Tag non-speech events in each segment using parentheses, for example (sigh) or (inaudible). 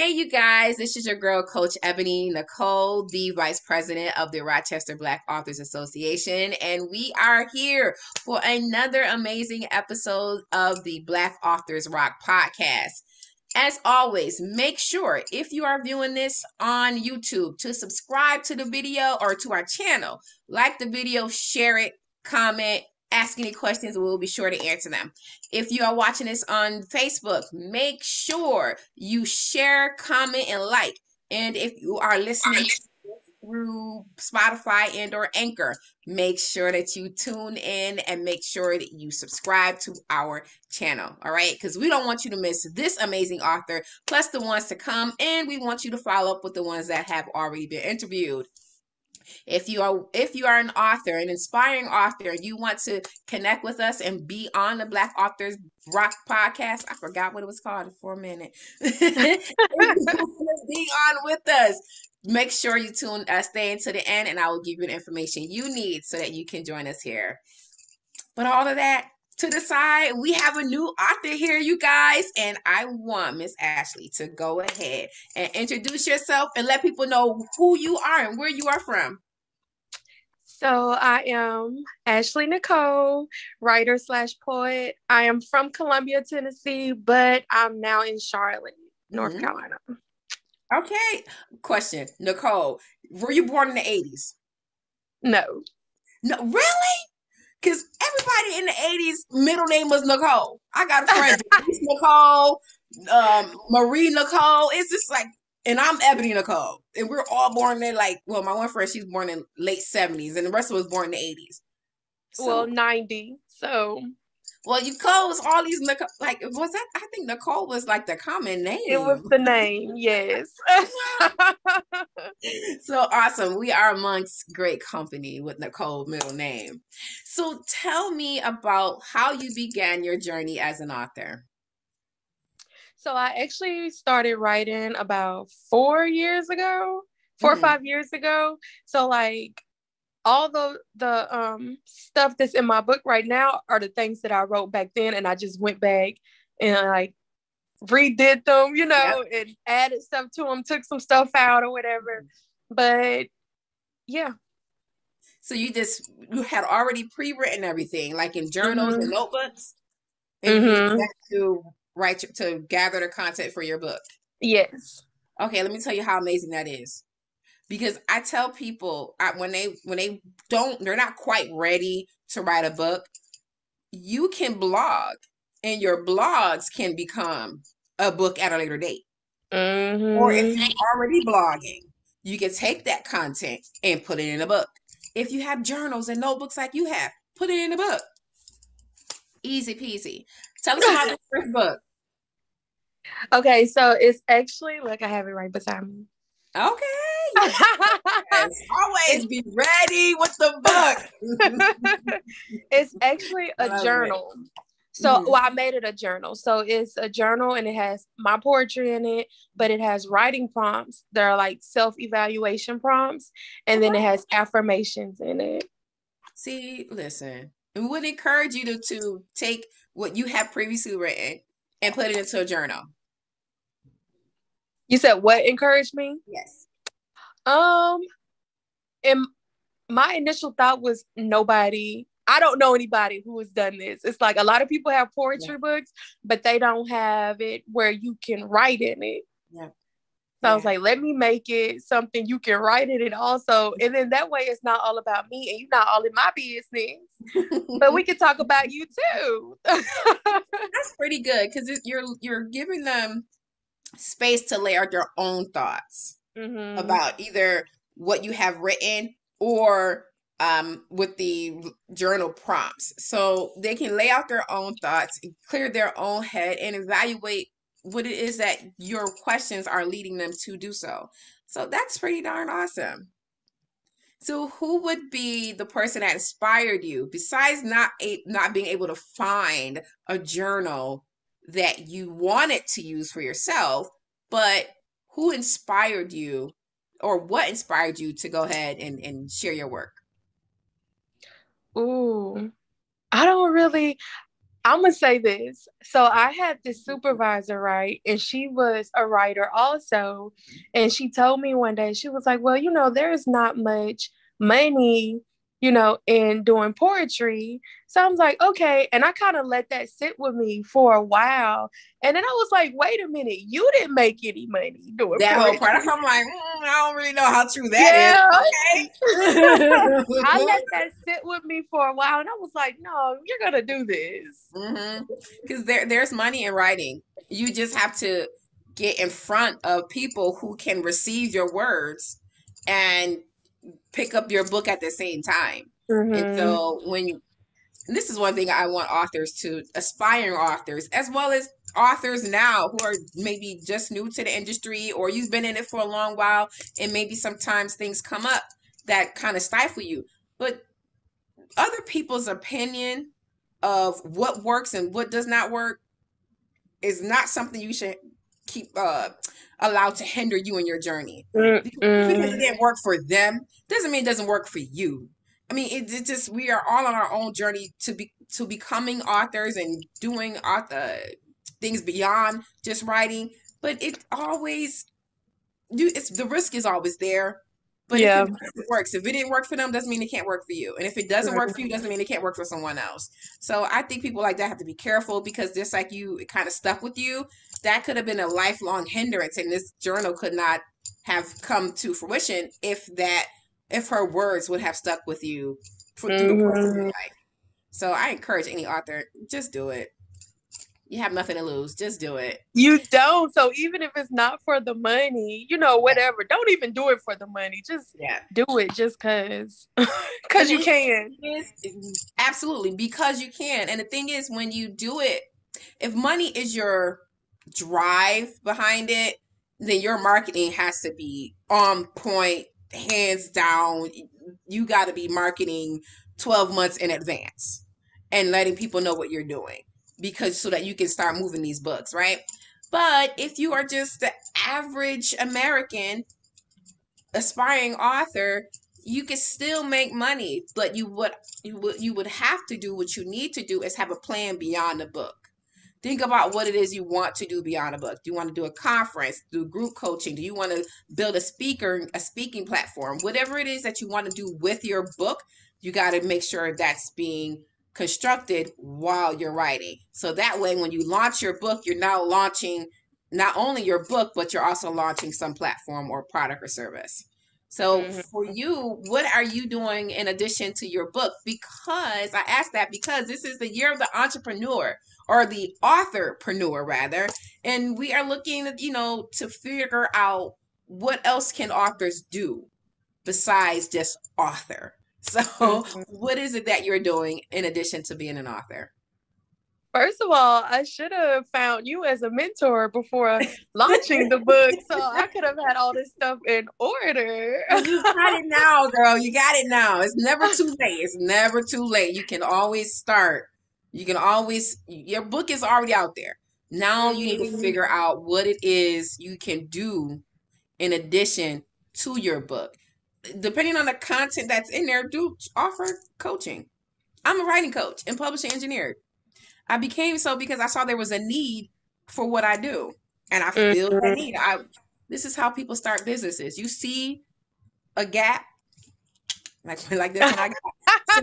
Hey, you guys, this is your girl, Coach Ebony Nicole, the Vice President of the Rochester Black Authors Association. And we are here for another amazing episode of the Black Authors Rock podcast. As always, make sure if you are viewing this on YouTube to subscribe to the video or to our channel. Like the video, share it, comment, ask any questions we'll be sure to answer them. If you are watching this on facebook make sure you share comment and like. And if you are listening through spotify and or anchor make sure that you tune in and make sure that you subscribe to our channel all right? Because we don't want you to miss this amazing author plus the ones to come and we want you to follow up with the ones that have already been interviewed if you are if you are an author, an inspiring author, and you want to connect with us and be on the Black Authors Rock podcast. I forgot what it was called for a minute. (laughs) be on with us. Make sure you tune uh, stay into the end and I will give you the information you need so that you can join us here. But all of that to the side, we have a new author here, you guys, and I want Miss Ashley to go ahead and introduce yourself and let people know who you are and where you are from. So I am Ashley Nicole, writer slash poet. I am from Columbia, Tennessee, but I'm now in Charlotte, North mm-hmm. Carolina. Okay. Question, Nicole, were you born in the 80s? No. No, really? Because everybody in the 80s, middle name was Nicole. I got a friend, (laughs) Nicole, um, Marie Nicole. It's just like, and I'm Ebony Nicole. And we're all born in like, well, my one friend, she's born in late 70s, and the rest of us born in the 80s. So, well, 90. So well, you close all these Nicole. Like, was that? I think Nicole was like the common name. It was the name, yes. (laughs) so awesome. We are amongst great company with Nicole middle name. So tell me about how you began your journey as an author. So I actually started writing about four years ago, 4 mm-hmm. or five years ago. So like all the the um stuff that's in my book right now are the things that I wrote back then, and I just went back and like redid them, you know, yep. and added stuff to them, took some stuff out or whatever. But yeah. So you just you had already pre-written everything, like in journals mm-hmm. and notebooks, and mm-hmm. to write to gather the content for your book. Yes. Okay, let me tell you how amazing that is because I tell people I, when they when they don't they're not quite ready to write a book, you can blog and your blogs can become a book at a later date. Mm-hmm. Or if you're already blogging, you can take that content and put it in a book. If you have journals and notebooks like you have, put it in a book. Easy peasy. Tell us about (laughs) the first book. Okay, so it's actually like I have it right beside me. Okay. (laughs) Always be ready with the book. (laughs) it's actually a journal. It. So, mm-hmm. well, I made it a journal. So it's a journal and it has my poetry in it, but it has writing prompts. There are like self evaluation prompts, and then it has affirmations in it. See, listen, we would encourage you to, to take what you have previously written and put it into a journal. You said what encouraged me? Yes. Um, and my initial thought was nobody. I don't know anybody who has done this. It's like a lot of people have poetry yeah. books, but they don't have it where you can write in it. Yeah. So yeah. I was like, let me make it something you can write in it also. And then that way it's not all about me and you're not all in my business. (laughs) but we can talk about you too. (laughs) That's pretty good because you're you're giving them space to lay out their own thoughts mm-hmm. about either what you have written or um, with the journal prompts. So they can lay out their own thoughts, clear their own head, and evaluate what it is that your questions are leading them to do so. So that's pretty darn awesome. So who would be the person that inspired you besides not a, not being able to find a journal that you wanted to use for yourself, but who inspired you or what inspired you to go ahead and, and share your work? Ooh, I don't really, I'm gonna say this. So I had this supervisor, right? And she was a writer also. And she told me one day, she was like, Well, you know, there's not much money you know, in doing poetry. So I was like, okay. And I kind of let that sit with me for a while. And then I was like, wait a minute, you didn't make any money doing that poetry. whole part. I'm like, mm, I don't really know how true that yeah. is. Okay. (laughs) (laughs) I let that sit with me for a while. And I was like, no, you're going to do this. Because mm-hmm. there, there's money in writing. You just have to get in front of people who can receive your words and pick up your book at the same time. Mm-hmm. And so when you, this is one thing I want authors to aspiring authors as well as authors now who are maybe just new to the industry or you've been in it for a long while and maybe sometimes things come up that kind of stifle you. But other people's opinion of what works and what does not work is not something you should keep uh allowed to hinder you in your journey. Mm, because it didn't work for them doesn't mean it doesn't work for you. I mean, it, it just we are all on our own journey to be to becoming authors and doing author things beyond just writing. But it always you it's the risk is always there. But yeah. if it works, if it didn't work for them, doesn't mean it can't work for you. And if it doesn't work for you, doesn't mean it can't work for someone else. So I think people like that have to be careful because just like you, it kind of stuck with you. That could have been a lifelong hindrance, and this journal could not have come to fruition if that if her words would have stuck with you for through the course of your mm-hmm. life. So I encourage any author, just do it. You have nothing to lose. Just do it. You don't. So even if it's not for the money, you know, whatever. Don't even do it for the money. Just yeah. do it just cause (laughs) cause you can. absolutely because you can. And the thing is when you do it, if money is your drive behind it, then your marketing has to be on point, hands down. You got to be marketing 12 months in advance and letting people know what you're doing because so that you can start moving these books, right? But if you are just the average American aspiring author, you can still make money, but you would you would you would have to do what you need to do is have a plan beyond the book. Think about what it is you want to do beyond a book. Do you want to do a conference, do group coaching? Do you want to build a speaker, a speaking platform? Whatever it is that you want to do with your book, you got to make sure that's being constructed while you're writing. So that way, when you launch your book, you're now launching not only your book, but you're also launching some platform or product or service. So mm-hmm. for you, what are you doing in addition to your book? Because I asked that because this is the year of the entrepreneur or the authorpreneur rather, and we are looking, you know, to figure out what else can authors do besides just author. (laughs) So, mm-hmm. what is it that you're doing in addition to being an author? First of all, I should have found you as a mentor before (laughs) launching the book, so (laughs) I could have had all this stuff in order. you got it now, girl. You got it now. It's never too late. It's never too late. You can always start. You can always. Your book is already out there. Now you need to mm-hmm. figure out what it is you can do in addition to your book depending on the content that's in there, do offer coaching. I'm a writing coach and publishing engineer. I became so because I saw there was a need for what I do, and I feel mm-hmm. the need. I this is how people start businesses. You see a gap, like (laughs) like this one I got.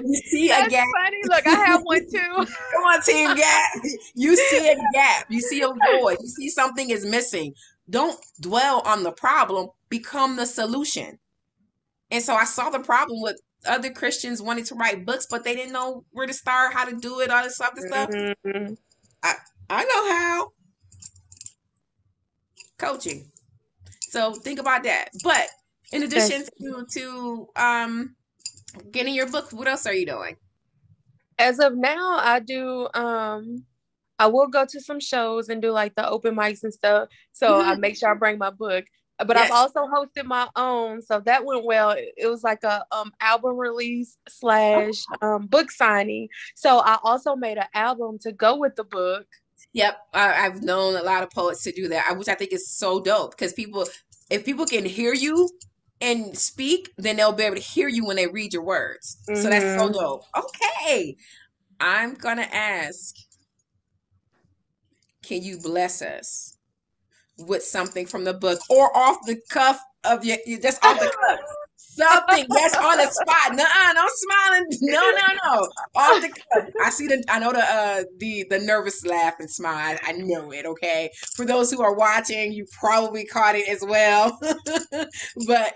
You see That's a gap. Funny. Look, I have one too. (laughs) Come on, team gap. You see a gap. You see a void. You see something is missing. Don't dwell on the problem. Become the solution. And so I saw the problem with other Christians wanting to write books, but they didn't know where to start, how to do it, all this other stuff. Mm-hmm. I I know how. Coaching. So think about that. But in addition to to um getting your book, what else are you doing? As of now, I do um I will go to some shows and do like the open mics and stuff. So mm-hmm. I make sure I bring my book but yes. I've also hosted my own, so that went well. It was like a um album release slash um book signing. So I also made an album to go with the book. Yep, I, have known a lot of poets to do that, which I think is so dope because people, if people can hear you and speak, then they'll be able to hear you when they read your words. Mm-hmm. So that's so mm-hmm. dope. Okay, I'm gonna ask can you bless us with something from the book or off the cuff of your, just off the cuff? (laughs) Something that's on the spot. No, no smiling. No, no, no. Off the cuff. I see the. I know the uh the the nervous laugh and smile. I know it. Okay. For those who are watching, you probably caught it as well. (laughs) but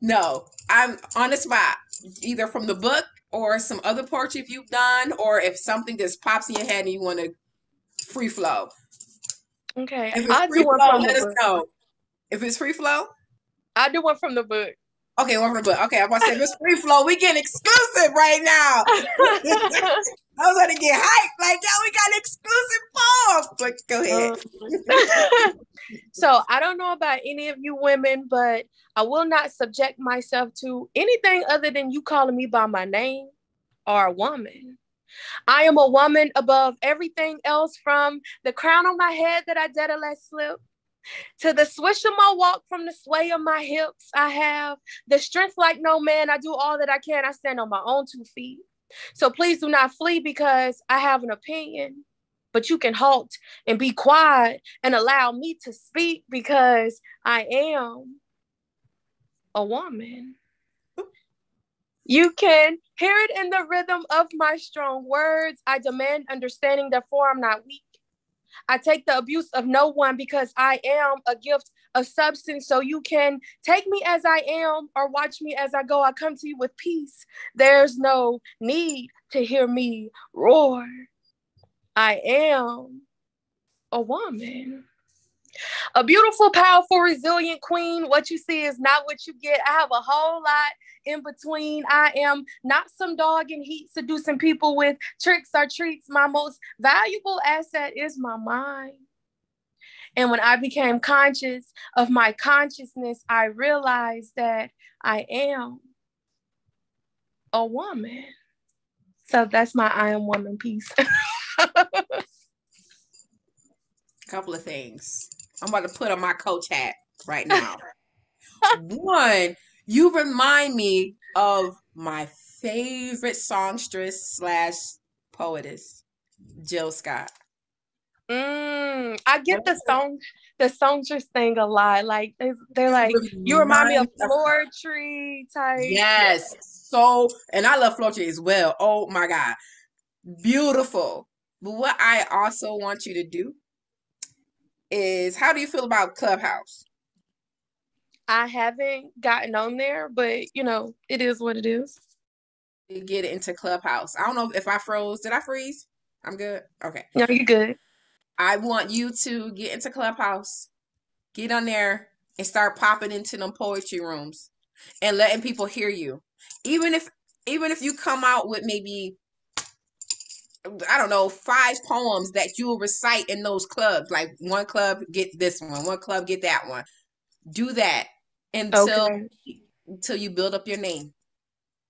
no, I'm on the spot. Either from the book or some other poetry if you've done, or if something just pops in your head and you want to free flow. Okay. If it's I'll free do one flow, from let us book. know. If it's free flow, I'll do one from the book. okay, one from the book. Okay, I'm about to say if it's free flow, we get exclusive right now. (laughs) (laughs) I was gonna get hyped, like yo, we got an exclusive poem. But go ahead. Um, (laughs) so I don't know about any of you women, but I will not subject myself to anything other than you calling me by my name or a woman. I am a woman above everything else from the crown on my head that I did let slip to the swish of my walk from the sway of my hips. I have the strength like no man. I do all that I can. I stand on my own two feet. So please do not flee because I have an opinion. But you can halt and be quiet and allow me to speak because I am a woman. You can hear it in the rhythm of my strong words. I demand understanding, therefore, I'm not weak. I take the abuse of no one because I am a gift of substance. So you can take me as I am or watch me as I go. I come to you with peace. There's no need to hear me roar. I am a woman. A beautiful, powerful, resilient queen. What you see is not what you get. I have a whole lot in between. I am not some dog in heat seducing people with tricks or treats. My most valuable asset is my mind. And when I became conscious of my consciousness, I realized that I am a woman. So that's my I am woman piece. (laughs) couple of things. I'm about to put on my coach hat right now. (laughs) One, you remind me of my favorite songstress slash poetess, Jill Scott. Mm, I get the song, the songstress thing a lot. Like they, they're like, you remind me of floor tree type. Yes. So, and I love Floetry as well. Oh my God. Beautiful. But what I also want you to do is how do you feel about Clubhouse? I haven't gotten on there, but you know, it is what it is. You Get into Clubhouse. I don't know if I froze. Did I freeze? I'm good. Okay. No, you're good. I want you to get into Clubhouse, get on there, and start popping into them poetry rooms and letting people hear you. Even if even if you come out with maybe I don't know, five poems that you will recite in those clubs. Like one club get this one, one club get that one. Do that until Okay. until you build up your name.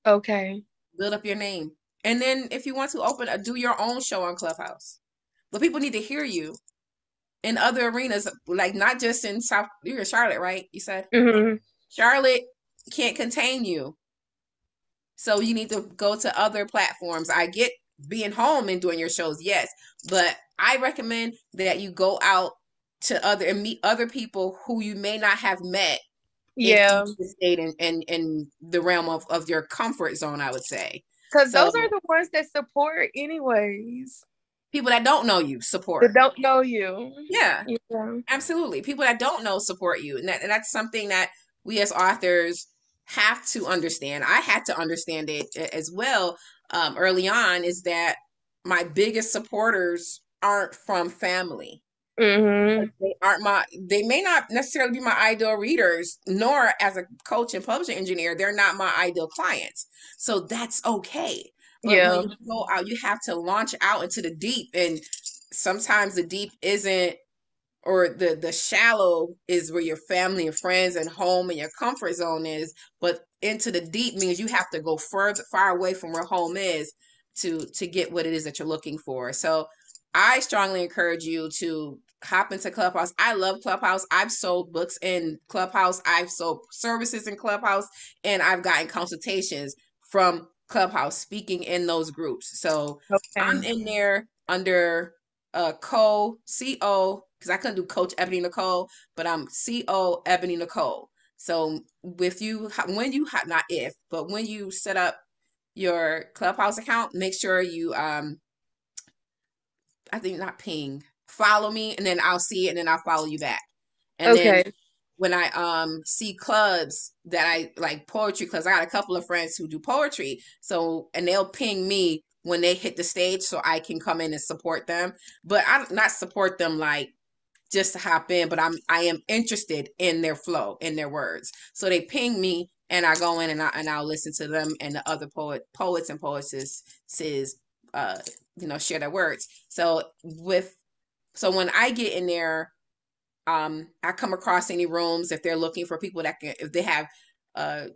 Okay. Build up your name. And then if you want to open a, do your own show on Clubhouse. But people need to hear you in other arenas, like not just in South you're in Charlotte, right? You said hmm Charlotte can't contain you. So you need to go to other platforms. I get being home and doing your shows, yes, but I recommend that you go out to other and meet other people who you may not have met Yeah. state in, in, in the realm of, of your comfort zone, I would say. Because those are the ones that support anyways. People that don't know you support. That don't know you. Yeah. Yeah. Absolutely. People that don't know support you. And, that, and that's something that we as authors have to understand. I had to understand it as well um, early on is that my biggest supporters aren't from family. hmm They aren't my, they may not necessarily be my ideal readers, nor as a coach and publishing engineer, they're not my ideal clients. So that's okay. But Yeah. when you go out, you have to launch out into the deep. And sometimes the deep isn't or the the shallow is where your family and friends and home and your comfort zone is but into the deep means you have to go further far away from where home is to to get what it is that you're looking for. So i strongly encourage you to hop into clubhouse. I love clubhouse. I've sold books in clubhouse. I've sold services in clubhouse and i've gotten consultations from clubhouse speaking in those groups. So i'm in there under uh Co C O because I couldn't do Coach Ebony Nicole, but I'm C O Ebony Nicole. So with you, when you not if, but when you set up your Clubhouse account, make sure you um, I think not ping, follow me, and then I'll see it, and then I'll follow you back. And okay. then when I um see clubs that I like poetry clubs, I got a couple of friends who do poetry, so and they'll ping me when they hit the stage so I can come in and support them. But I not support them like just to hop in, but I'm I am interested in their flow, in their words. So they ping me and I go in and I and I'll listen to them and the other poet poets and poetesses says uh you know share their words. So with so when I get in there, um I come across any rooms if they're looking for people that can if they have uh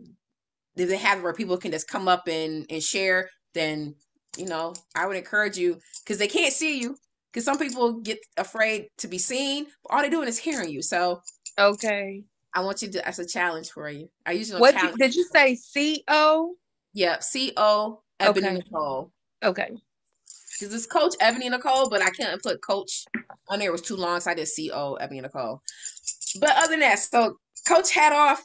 if they have where people can just come up and and share, then you know I would encourage you because they can't see you because some people get afraid to be seen. But all they're doing is hearing you. So okay, I want you to. That's a challenge for you. I usually what you, did you say? C O. Yep, C O Ebony okay. Nicole. Okay. Because it's Coach Ebony Nicole, but I can't put Coach on there. It was too long, so I did C O Ebony Nicole. But other than that, so Coach hat off,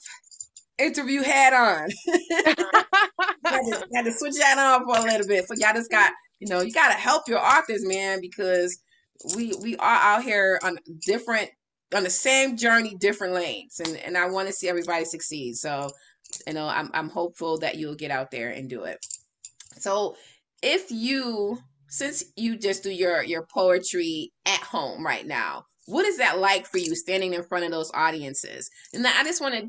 interview hat on. (laughs) (laughs) had, to, had to switch that on for a little bit. So y'all just got you know, you gotta help your authors, man, because we we are out here on different on the same journey, different lanes, and and I want to see everybody succeed. So, you know, I'm I'm hopeful that you'll get out there and do it. So, if you since you just do your your poetry at home right now, what is that like for you standing in front of those audiences? And I just want to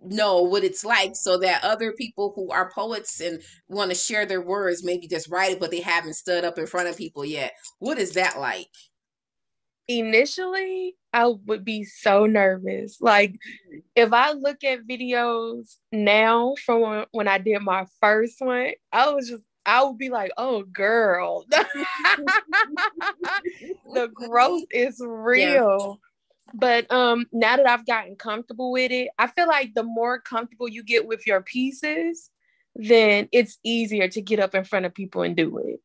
know what it's like so that other people who are poets and want to share their words maybe just write it but they haven't stood up in front of people yet. What is that like? Initially i would be so nervous. Like if i look at videos now from when i did my first one i was just I would be like, oh, girl. (laughs) the growth is (laughs) real but um now that I've gotten comfortable with it, I feel like the more comfortable you get with your pieces, then it's easier to get up in front of people and do it.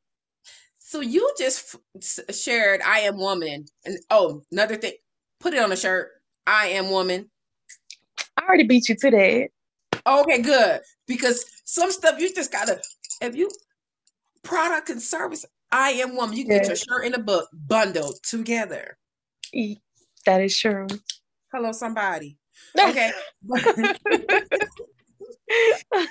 So you just f- shared I am woman and oh, another thing, put it on a shirt. I am woman. I already beat you to that. Okay, good. Because some stuff you just gotta if you product and service, I am woman. You get your shirt and a book bundled together. That is true. Hello, somebody. Okay. (laughs)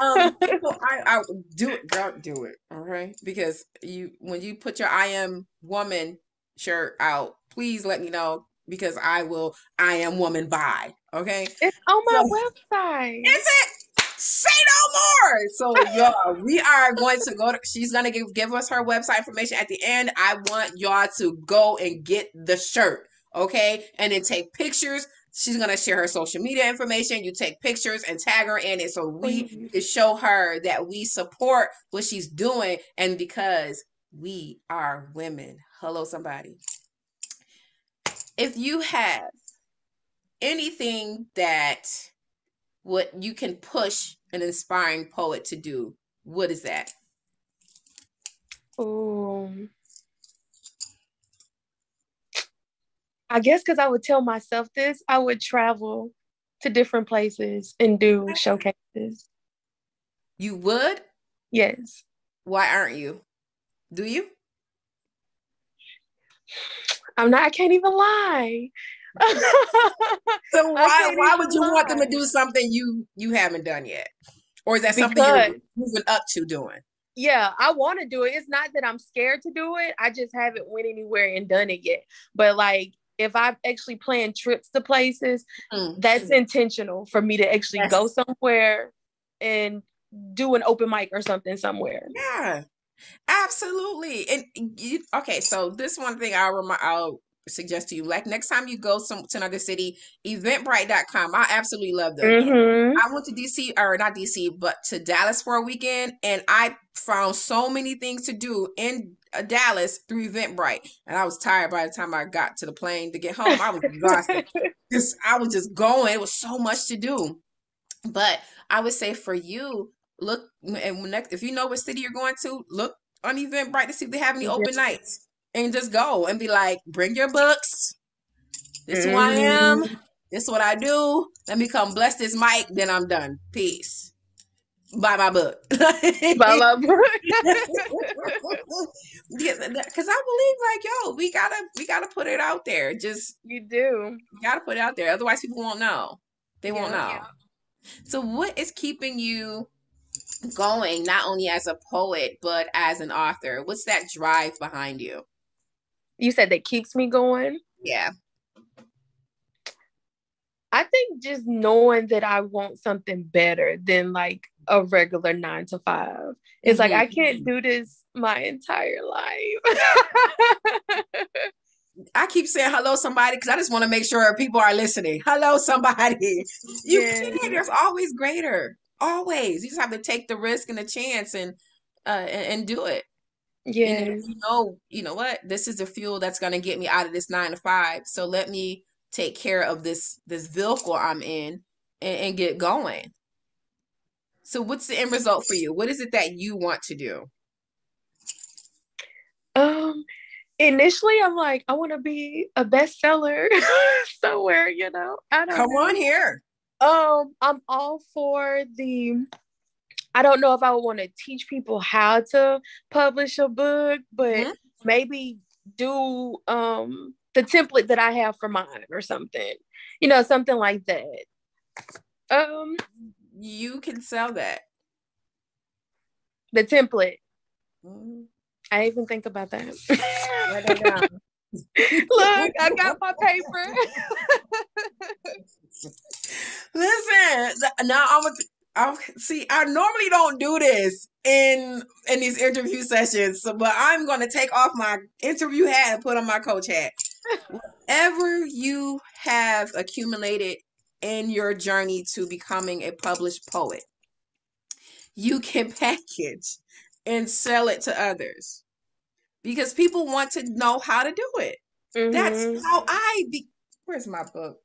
um, so I, I do it, don't do it. All right. Because you when you put your I am woman shirt out, please let me know because I will I am woman buy. Okay. It's on my so, website. Is it? Say no more. So y'all, we are going to go to she's gonna give, give us her website information at the end. I want y'all to go and get the shirt okay? And then take pictures. She's gonna share her social media information. You take pictures and tag her in it so we can show her that we support what she's doing and because we are women. Hello, somebody. If you have anything that what you can push an inspiring poet to do, what is that? Oh, I guess because I would tell myself this, I would travel to different places and do showcases. You would? Yes. Why aren't you? Do you? I'm not, I can't even lie. so (laughs) why why would you lie. want them to do something you you haven't done yet? Or is that something because, you're moving up to doing? Yeah, I want to do it. It's not that I'm scared to do it. I just haven't went anywhere and done it yet. But like if I actually plan trips to places, mm-hmm. that's intentional for me to actually yes. go somewhere and do an open mic or something somewhere. Yeah, absolutely. And you, okay, so this one thing I'll remind, I'll suggest to you. Like next time you go some, to another city eventbrite.com i absolutely love them mm-hmm. i went to dc or not dc but to dallas for a weekend and i found so many things to do in uh, dallas through eventbrite and i was tired by the time i got to the plane to get home. I was exhausted. (laughs) Because i was just going. It was so much to do. But i would say for you look and next if you know what city you're going to look on eventbrite to see if they have any open nights and just go and be like, bring your books. This is who I am. Mhm. This is what I do. Let me come bless this mic. Then I'm done. Peace. Buy my book. (laughs) Buy my book. (laughs) Because I believe, like, yo, we gotta, we gotta put it out there. Just you do. you gotta put it out there. Otherwise, people won't know. They won't Yeah. know. So, what is keeping you going, not only as a poet but as an author? What's that drive behind you? You said that keeps me going. Yeah. I think just knowing that I want something better than like a regular nine to five. It's like I can't do this my entire life. (laughs) I keep saying hello somebody because I just want to make sure people are listening. Hello somebody. (laughs) You Yeah. can. There's always greater. Always. You just have to take the risk and the chance and uh and, and do it. And if you know, you know what? This is the fuel that's gonna get me out of this nine to five. So let me take care of this this vehicle I'm in and, and get going. So what's the end result for you? What is it that you want to do? Um initially I'm like, I want to be a bestseller (laughs) somewhere, you know. I don't Come know. on here. Um, I'm all for the I don't know if I would want to teach people how to publish a book, but Mhm. maybe do um the template that I have for mine or something. You know, something like that. Um, You can sell that. the template. Mhm. I even think about that. Write that down. (laughs) Look, I got my paper. (laughs) Listen, now I'm, I'm see. I normally don't do this in in these interview sessions, so, but I'm going to take off my interview hat and put on my coach hat. (laughs) Whatever you have accumulated in your journey to becoming a published poet, you can (laughs) package and sell it to others because people want to know how to do it. That's Mhm. how I be. Where's my book?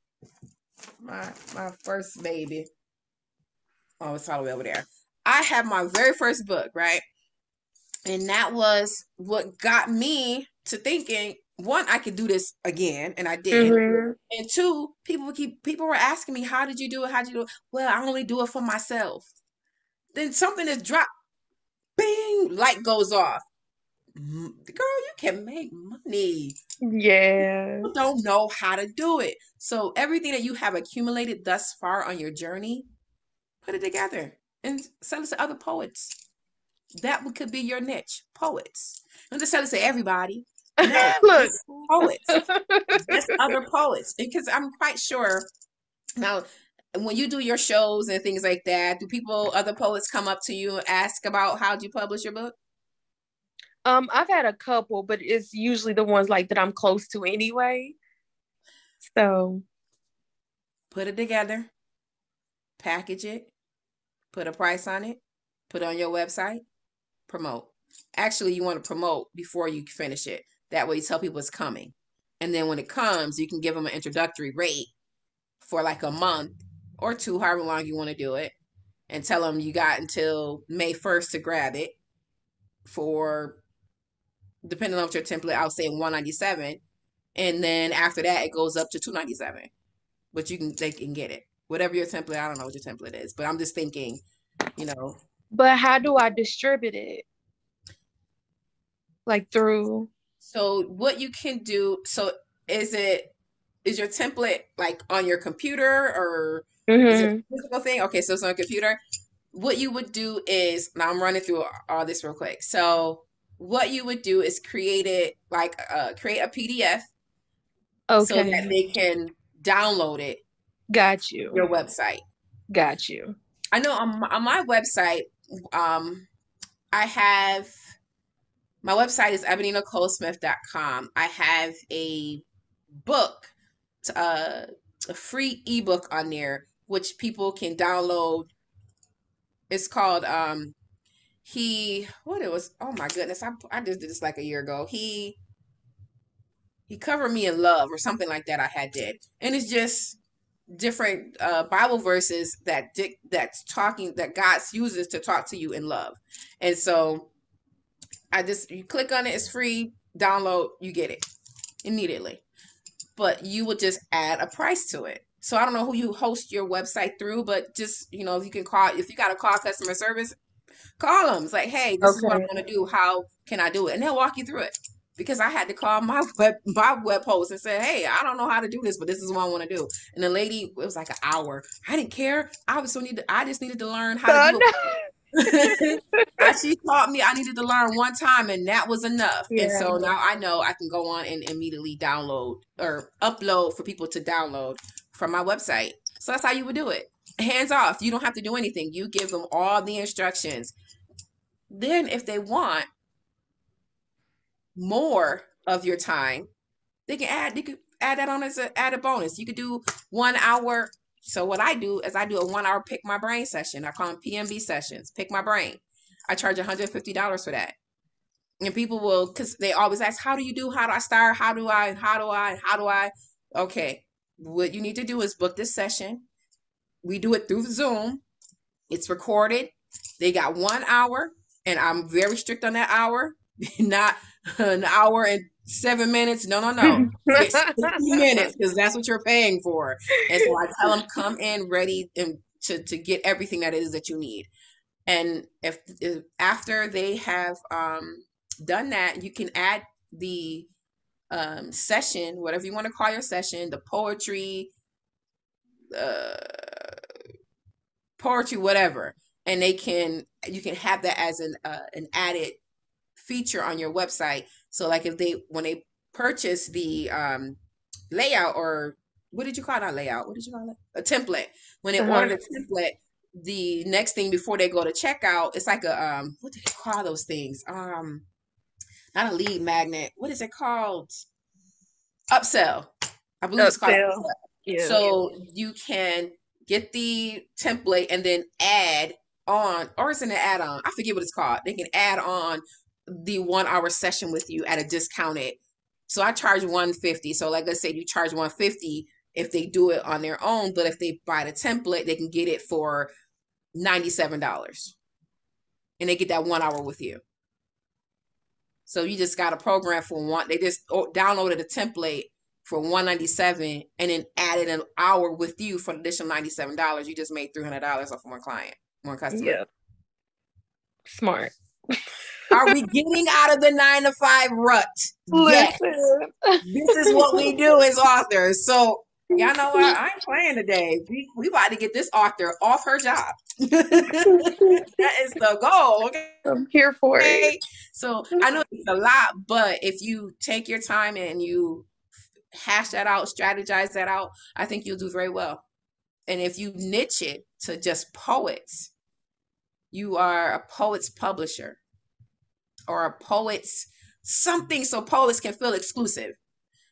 My my first baby. Oh, it's all the way over there. I have my very first book, right? And that was what got me to thinking. One, I could do this again, and I did. Mhm. And two, people keep people were asking me, "How did you do it? How did you do it?" Well, I only do it for myself. Then something is dropped. Bing! Light goes off. Girl, you can make money Yeah. people don't know how to do it. So everything that you have accumulated thus far on your journey, put it together and sell it to other poets. That could be your niche, poets. Don't just sell it to everybody. (laughs) No, Look. poets. Just (laughs) other poets. Because I'm quite sure now when you do your shows and things like that, do people, other poets come up to you and ask about how do you publish your book? Um, I've had a couple, but it's usually the ones like that I'm close to anyway. So Put it together, package it, put a price on it, put it on your website, promote. Actually, you want to promote before you finish it. That way, you tell people it's coming. And then when it comes, you can give them an introductory rate for like a month or two, however long you want to do it, and tell them you got until May 1st to grab it for, depending on what your template, I'll say 197 And then after that, it goes up to 297 but you can they can get it. Whatever your template, I don't know what your template is, but I'm just thinking, you know, but how do I distribute it? Like through so what you can do, so is it is your template like on your computer or is it Mhm. a physical thing? Okay, so it's on a computer. What you would do is now I'm running through all this real quick. So what you would do is create it like uh create a PDF okay. so that they can download it Got you. your website. Got you. I know on my, on my website, um, I have my website is ebonynicolesmith.com. I have a book, uh, a free ebook on there, which people can download. It's called um, he what it was. Oh my goodness, I I just did this like a year ago. He he covered me in love or something like that. I had did, and it's just different uh, Bible verses that dic- that's talking that God uses to talk to you in love. And so I just you click on it, it's free. download, you get it immediately. But you would just add a price to it. So I don't know who you host your website through, but just you know, if you can call if you got to call customer service, call them. It's like, hey, this okay. is what I want to do. How can I do it? And they'll walk you through it because I had to call my (laughs) web my web host and say, "Hey, I don't know how to do this, but this is what I want to do." And the lady, it was like an hour. I didn't care. I was so need. To, I just needed to learn how to do it. (laughs) she taught me I needed to learn one time, and that was enough. Yeah. And so now I know I can go on and immediately download or upload for people to download from my website. So that's how you would do it. Hands off. You don't have to do anything. You give them all the instructions. Then, if they want, more of your time, they can add, they could add that on as an added bonus. You could do one hour. So what I do is I do a one hour pick my brain session. I call them PMB sessions, pick my brain. I charge $150 for that. And people will, cause they always ask, how do you do? How do I start? How do I, how do I, how do I? Okay. What you need to do is book this session. We do it through Zoom. It's recorded. They got one hour and I'm very strict on that hour. (laughs) Not an hour and seven minutes. No, no, no. (laughs) It's 60 minutes because that's what you're paying for. And so I tell them come in ready and to, to get everything that is that you need. And if, if after they have um, done that, you can add the um, session, whatever you want to call your session, the poetry, uh, poetry, whatever, and they can you can have that as an uh, an added feature on your website. So like if they when they purchase the um, layout or what did you call that layout? What did you call it? A template. When they uh-huh. order the template, the next thing before they go to checkout, it's like a um what do they call those things? Um not a lead magnet. What is it called? Upsell. I believe upsell. it's called upsell. Yeah. So you can get the template and then add on, or it's an add-on. I forget what it's called. They can add on the one hour session with you at a discounted. So I charge 150. So like let's say you charge 150 if they do it on their own, but if they buy the template, they can get it for $97. And they get that one hour with you. So you just got a program for one. They just oh, downloaded a template for 197 and then added an hour with you for an additional $97. You just made $300 off of one client, one customer. Yeah. Smart. (laughs) Are we getting out of the nine to five rut? Yes. this is what we do as authors. So y'all know what? I ain't playing today. We we about to get this author off her job. (laughs) that is the goal. Okay? I'm here for it. So I know it's a lot, but if you take your time and you hash that out, strategize that out, I think you'll do very well. And if you niche it to just poets, you are a poet's publisher or a poet's something so poets can feel exclusive.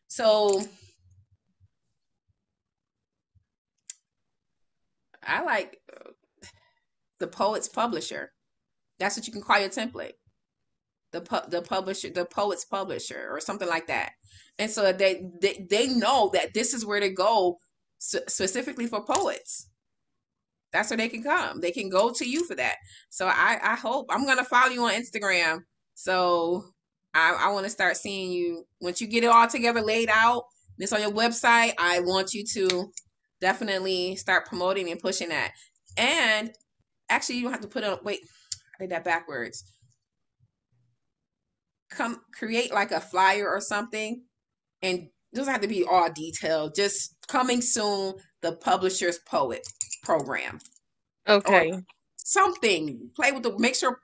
So I like uh, the poet's publisher. That's what you can call your template. The pu- the publisher, the poet's publisher, or something like that. And so they they, they know that this is where to go specifically for poets. That's where they can come. They can go to you for that. So I I hope I'm gonna follow you on Instagram so I, I want to start seeing you once you get it all together, laid out. This on your website. I want you to definitely start promoting and pushing that. And actually, you don't have to put it. Wait, I did that backwards. Come create like a flyer or something, and doesn't have to be all detailed. Just coming soon, the publisher's poet program. Okay. Or something. Play with the. Make sure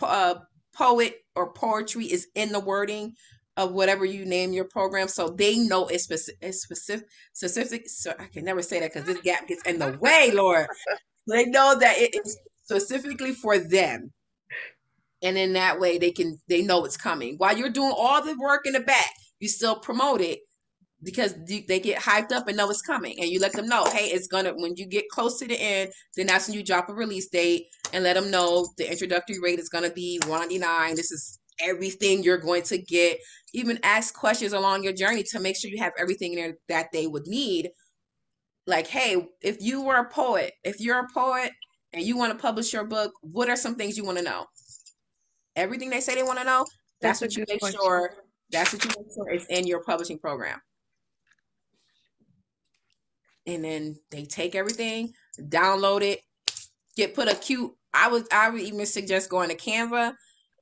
uh, poet or poetry is in the wording of whatever you name your program so they know it's specific it's specific specific so i can never say that because this gap gets in the way lord. They know that it is specifically for them. And in that way they can they know it's coming. While you're doing all the work in the back you still promote it because they get hyped up and know it's coming and you let them know hey it's gonna when you get close to the end then that's when you drop a release date and let them know the introductory rate is gonna be 199 this is everything you're going to get even ask questions along your journey to make sure you have everything in there that they would need like hey if you were a poet if you're a poet and you want to publish your book what are some things you want to know everything they say they want to know that's, that's what you make question. sure That's what you make sure is in your publishing program. And then they take everything, download it, get put a cute. I would I would even suggest going to Canva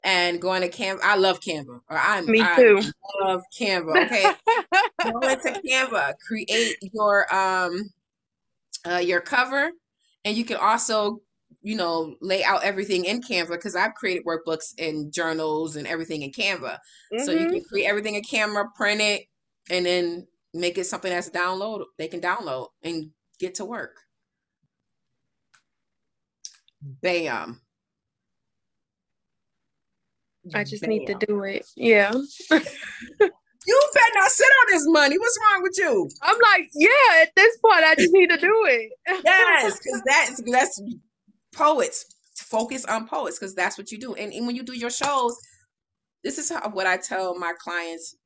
and going to Canva. I love Canva. Or I'm Me too. I love Canva. (laughs) Okay. go into Canva, create your um uh your cover, and you can also you know lay out everything in Canva because I've created workbooks and journals and everything in Canva. Mm-hmm. So you can mm-hmm. create everything in Canva, print it, and then make it something that's download. They can download and get to work. Bam. I just Bam. need to do it. Yeah. (laughs) You better not sit on this money. What's wrong with you? I'm like, yeah, at this point, I just need to do it. (laughs) yes, because that's that's poets. Focus on poets because that's what you do. And, and when you do your shows, this is how, what I tell my clients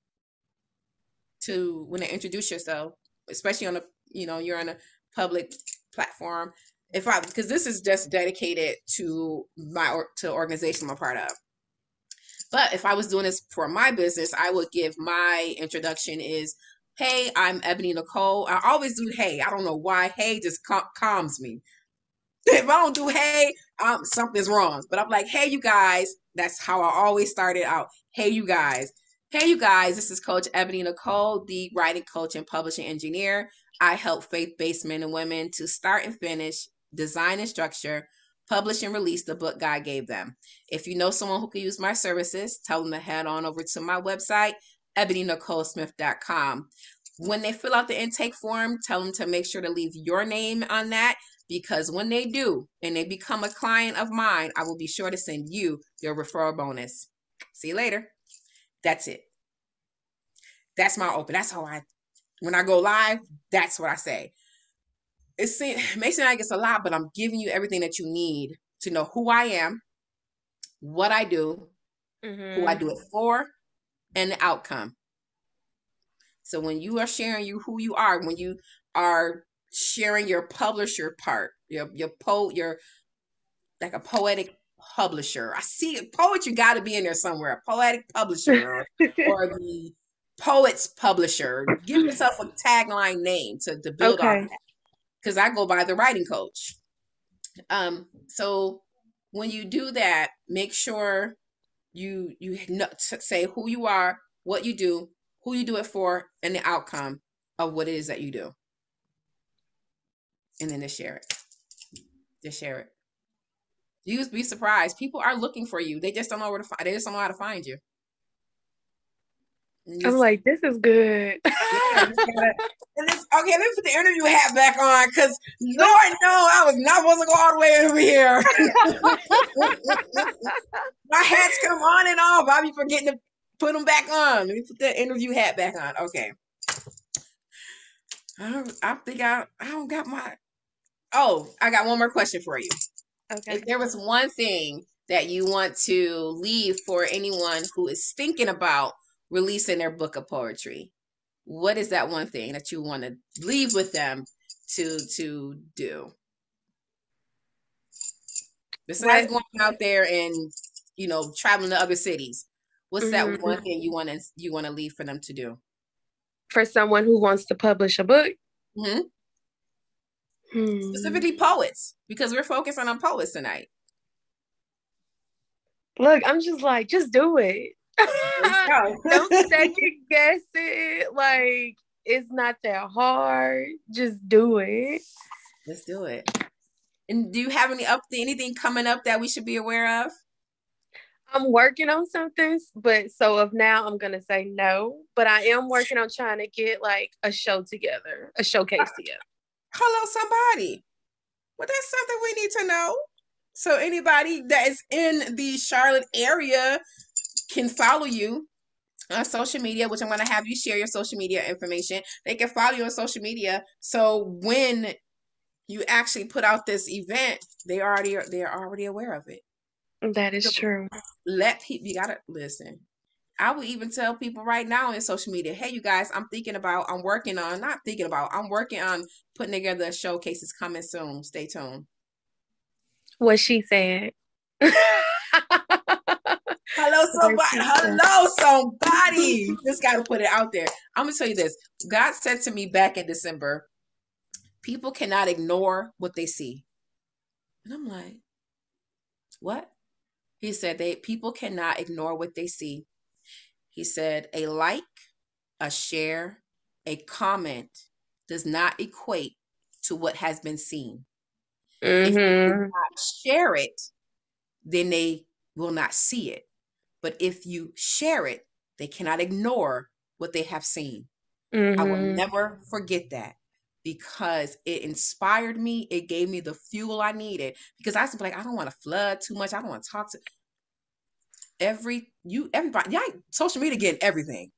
to when they introduce yourself, especially on a you know you're on a public platform. If I because this is just dedicated to my to organization I'm a part of. But if I was doing this for my business, I would give my introduction is, "Hey, I'm Ebony Nicole." I always do "Hey." I don't know why. "Hey" just cal- calms me. (laughs) If I don't do "Hey," um, something's wrong. But I'm like, "Hey, you guys." That's how I always started out. "Hey, you guys." Hey, you guys, this is Coach Ebony Nicole, the writing coach and publishing engineer. I help faith based men and women to start and finish, design and structure, publish and release the book God gave them. If you know someone who could use my services, tell them to head on over to my website, ebonynicolesmith.com. When they fill out the intake form, tell them to make sure to leave your name on that because when they do and they become a client of mine, I will be sure to send you your referral bonus. See you later. That's it. That's my open. That's how I, when I go live, that's what I say. It, may seem like it's a lot, but I'm giving you everything that you need to know who I am, what I do, mm-hmm. who I mm-hmm. do it for, and the outcome. So when you are sharing you who you are, when you are sharing your publisher part, your your po your like a poetic publisher. I see it. Poetry got to be in there somewhere. A poetic publisher (laughs) or the poet's publisher. Give yourself a tagline name to, to build okay. on that. Because I go by the writing coach. Um, so when you do that, make sure you you know, say who you are, what you do, who you do it for, and the outcome of what it is that you do. And then just share it. Just share it. You'd be surprised. People are looking for you. They just don't know where to find. They just don't know how to find you. Just, I'm like, this is good. (laughs) yeah, gotta, okay, let me put the interview hat back on because Lord, no, I was not supposed to go all the way over here. (laughs) My hats come on and off. I'll be forgetting to put them back on. Let me put the interview hat back on. Okay. I, I think I I don't got my. Oh, I got one more question for you. Okay. If there was one thing that you want to leave for anyone who is thinking about releasing their book of poetry, what is that one thing that you want to leave with them to to do? Besides going out there and you know traveling to other cities, what's mm-hmm. that one thing you want to you want to leave for them to do? For someone who wants to publish a book. Mm-hmm. Hmm. Specifically poets, because we're focusing on poets tonight. Look, I'm just like, just do it. (laughs) Don't second guess it. Like, it's not that hard. Just do it. Let's do it. And do you have any up anything coming up that we should be aware of? I'm working on something, but so of now I'm gonna say no. But I am working on trying to get like a show together, a showcase (laughs) together hello somebody well that's something we need to know so anybody that is in the charlotte area can follow you on social media which i'm going to have you share your social media information they can follow you on social media so when you actually put out this event they already are, they're already aware of it that is so true let people you gotta listen I would even tell people right now in social media, hey, you guys, I'm thinking about, I'm working on, not thinking about, I'm working on putting together a showcase. showcases coming soon. Stay tuned. What she said. (laughs) Hello, somebody. Hello, somebody. Just got to put it out there. I'm gonna tell you this. God said to me back in December, people cannot ignore what they see, and I'm like, what? He said they people cannot ignore what they see. He said a like, a share, a comment does not equate to what has been seen. Mm-hmm. If you mm-hmm. not share it, then they will not see it. But if you share it, they cannot ignore what they have seen. Mm-hmm. I will mm-hmm. never forget that because it inspired me. It gave me the fuel I needed because I was like, I don't want to flood too much. I don't want to talk to every you everybody. Yeah, social media getting everything.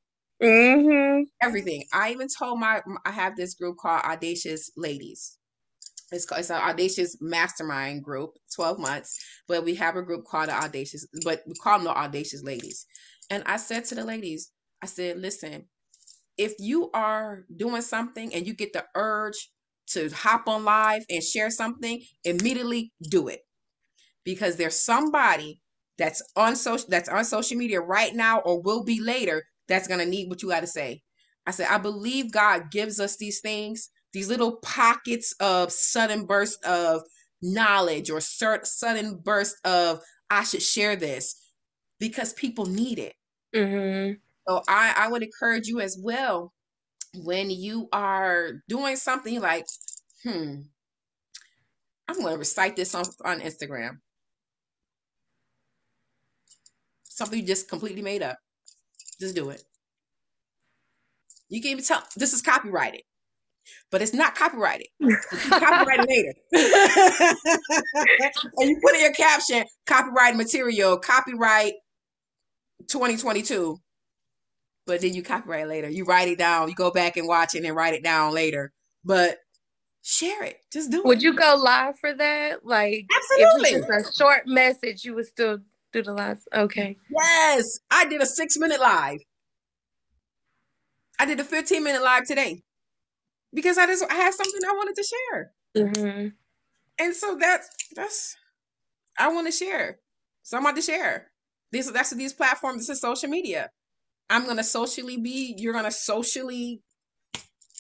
Mm-hmm. Everything. I even told my I have this group called Audacious Ladies. It's, called, it's an audacious mastermind group, 12 months, but we have a group called the audacious, but we call them the audacious ladies. And I said to the ladies, I said, listen, if you are doing something and you get the urge to hop on live and share something, immediately do it. Because there's somebody that's on social that's on social media right now or will be later that's gonna need what you got to say. I said, I believe God gives us these things these little pockets of sudden burst of knowledge or sudden burst of I should share this because people need it. Mm-hmm. So I, I would encourage you as well when you are doing something like, hmm, I'm going to recite this on, on Instagram. Something you just completely made up. Just do it. You can even tell this is copyrighted but it's not copyrighted. (laughs) It's copyrighted later. (laughs) and you put in your caption, copyright material, copyright 2022. But then you copyright later. You write it down. You go back and watch it and write it down later. But share it. Just do it. Would you go live for that? Like absolutely. If it's a short message, you would still do the live. Okay. Yes. I did a six minute live. I did a 15 minute live today because I just I had something I wanted to share. Mm-hmm. And so that's that's I want to share. So I'm about to share. This that's these platforms. This is social media. I'm gonna socially be. You're gonna socially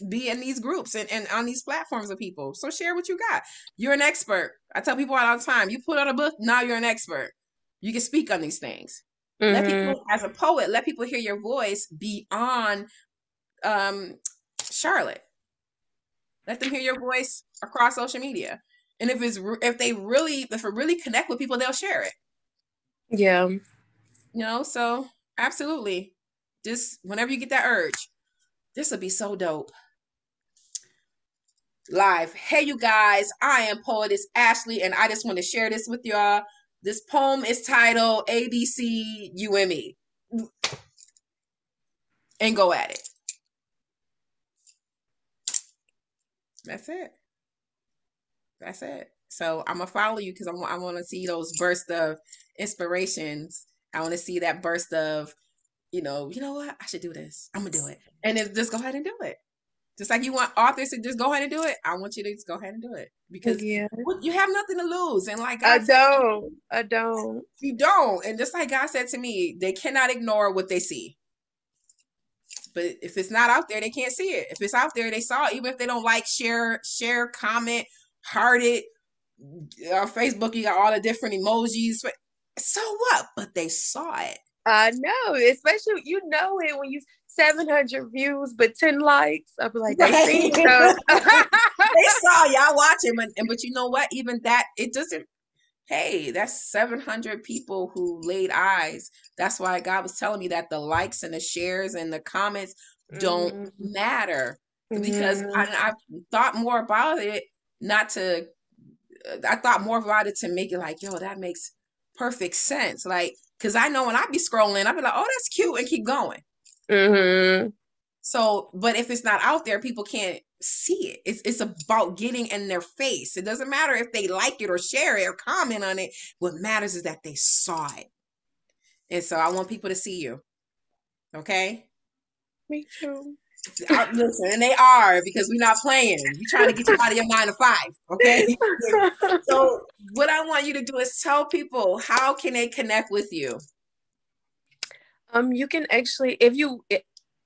be in these groups and, and on these platforms of people. So share what you got. You're an expert. I tell people all the time. You put out a book. Now you're an expert. You can speak on these things. Mm-hmm. Let people, as a poet, let people hear your voice beyond um, Charlotte. Let them hear your voice across social media. And if it's if they really if it really connect with people, they'll share it. Yeah. You know, so absolutely. Just whenever you get that urge, this would be so dope. Live. Hey you guys, I am poetess Ashley, and I just want to share this with y'all. This poem is titled ABC UME. And go at it. That's it. That's it. So I'm gonna follow you because I want I want to see those bursts of inspirations. I want to see that burst of, you know, you know what? I should do this. I'm gonna do it, and then just go ahead and do it. Just like you want authors to just go ahead and do it, I want you to just go ahead and do it because yeah. you have nothing to lose. And like God I don't, I don't, you don't. And just like God said to me, they cannot ignore what they see. But if it's not out there, they can't see it. If it's out there, they saw it. Even if they don't like, share, share, comment, heart it. On Facebook, you got all the different emojis. So what? But they saw it. I know, especially you know it when you 700 views but 10 likes. I'll be like, they right. (laughs) they saw y'all (laughs) watching, but, but you know what? Even that, it doesn't hey, that's 700 people who laid eyes. That's why God was telling me that the likes and the shares and the comments don't mm-hmm. matter because mm-hmm. I, I thought more about it, not to, I thought more about it to make it like, yo, that makes perfect sense. Like, cause I know when I be scrolling, I'd be like, oh, that's cute and keep going. Mm-hmm. So, but if it's not out there, people can't see it. It's it's about getting in their face. It doesn't matter if they like it or share it or comment on it. What matters is that they saw it. And so I want people to see you. Okay? Me too. listen, and they are because we're not playing. You're trying to get you out of your nine to five. Okay. (laughs) so what I want you to do is tell people how can they connect with you? Um, you can actually if you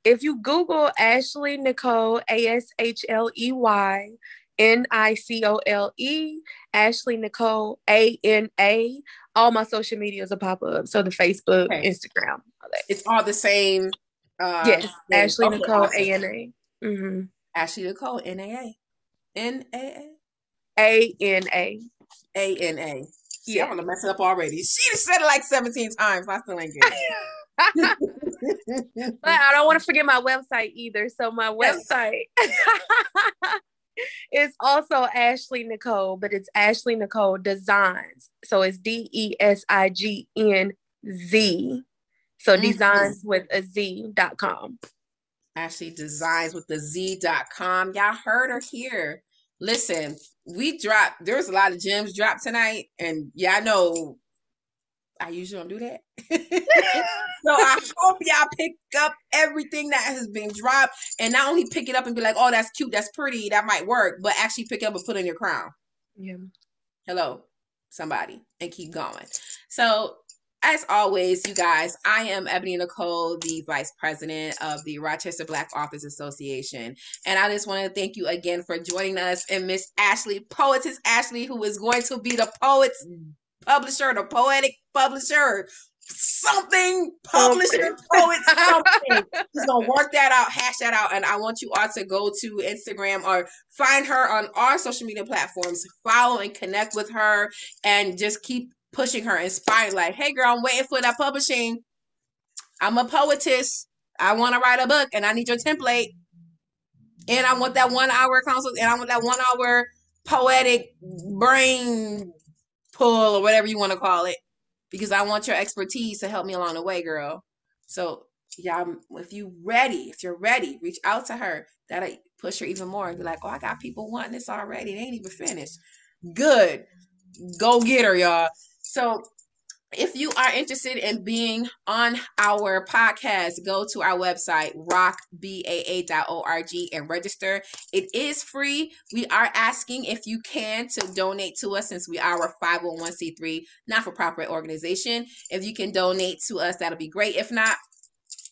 if you Google Ashley Nicole A S H L E Y N I C O L E Ashley Nicole A N A. All my social medias will pop up. So the Facebook, okay. Instagram, all it's all the same. Uh, yes, Ashley okay, Nicole A N A. Mm-hmm. Ashley Nicole N A A. N A A. A N A. A N A. Yeah, I'm gonna mess it up already. She said it like 17 times. I still ain't get it. (laughs) but I don't want to forget my website either. So my website (laughs) is also Ashley Nicole, but it's Ashley Nicole Designs. So it's D E S I G N Z. So mm-hmm. designs with a Z dot com. Ashley designs with the Z dot com. Y'all heard her here. Listen, we dropped, there was a lot of gems dropped tonight. And yeah, I know I usually don't do that. (laughs) so I hope y'all pick up everything that has been dropped and not only pick it up and be like, oh, that's cute, that's pretty, that might work, but actually pick it up and put in your crown. Yeah. Hello, somebody, and keep going. So as always, you guys, I am Ebony Nicole, the Vice President of the Rochester Black Authors Association. And I just want to thank you again for joining us and Miss Ashley, Poetess Ashley, who is going to be the Poets publisher, the poetic publisher, something publisher, poet, (laughs) something. She's gonna work that out, hash that out, and I want you all to go to Instagram or find her on our social media platforms, follow and connect with her, and just keep pushing her, inspiring. Like, hey, girl, I'm waiting for that publishing. I'm a poetess. I want to write a book, and I need your template. And I want that one hour consult, and I want that one hour poetic brain pull or whatever you want to call it because I want your expertise to help me along the way, girl. So, y'all, if you ready, if you're ready, reach out to her. That'll push her even more and be like, oh, I got people wanting this already. They ain't even finished. Good. Go get her, y'all. So if you are interested in being on our podcast, go to our website, rockbaa.org, and register. It is free. We are asking if you can to donate to us since we are a 501c3 not for profit organization. If you can donate to us, that'll be great. If not,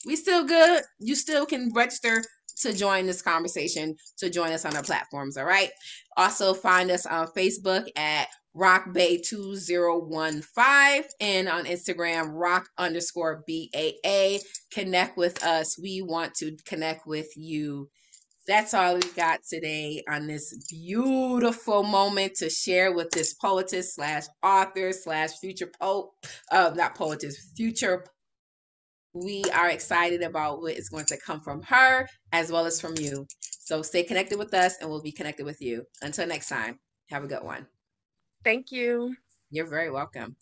we still good. You still can register to join this conversation, to join us on our platforms. All right. Also, find us on Facebook at Rock Bay 2015 and on Instagram, rock underscore BAA. Connect with us. We want to connect with you. That's all we got today on this beautiful moment to share with this poetess slash author slash future poet, uh, not poetess, future. We are excited about what is going to come from her as well as from you. So stay connected with us and we'll be connected with you. Until next time, have a good one. Thank you. You're very welcome.